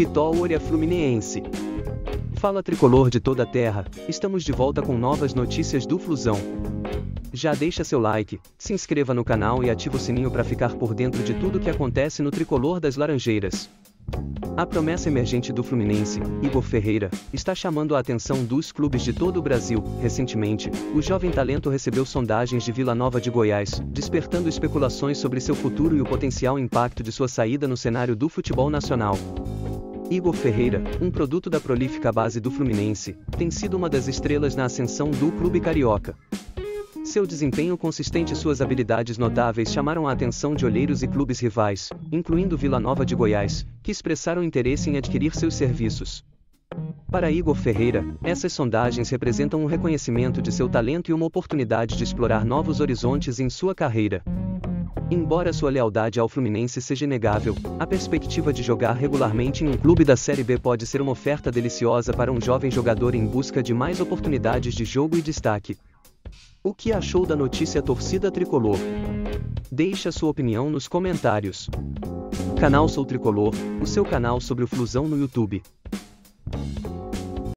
Vitória Fluminense. Fala tricolor de toda a terra, estamos de volta com novas notícias do Flusão. Já deixa seu like, se inscreva no canal e ativa o sininho para ficar por dentro de tudo que acontece no tricolor das Laranjeiras. A promessa emergente do Fluminense, Igor Ferreira, está chamando a atenção dos clubes de todo o Brasil. Recentemente, o jovem talento recebeu sondagens de Vila Nova de Goiás, despertando especulações sobre seu futuro e o potencial impacto de sua saída no cenário do futebol nacional. Igor Ferreira, um produto da prolífica base do Fluminense, tem sido uma das estrelas na ascensão do clube carioca. Seu desempenho consistente e suas habilidades notáveis chamaram a atenção de olheiros e clubes rivais, incluindo Vila Nova de Goiás, que expressaram interesse em adquirir seus serviços. Para Igor Ferreira, essas sondagens representam um reconhecimento de seu talento e uma oportunidade de explorar novos horizontes em sua carreira. Embora sua lealdade ao Fluminense seja inegável, a perspectiva de jogar regularmente em um clube da Série B pode ser uma oferta deliciosa para um jovem jogador em busca de mais oportunidades de jogo e destaque. O que achou da notícia torcida tricolor? Deixe a sua opinião nos comentários. Canal Sou Tricolor, o seu canal sobre o Flusão no YouTube.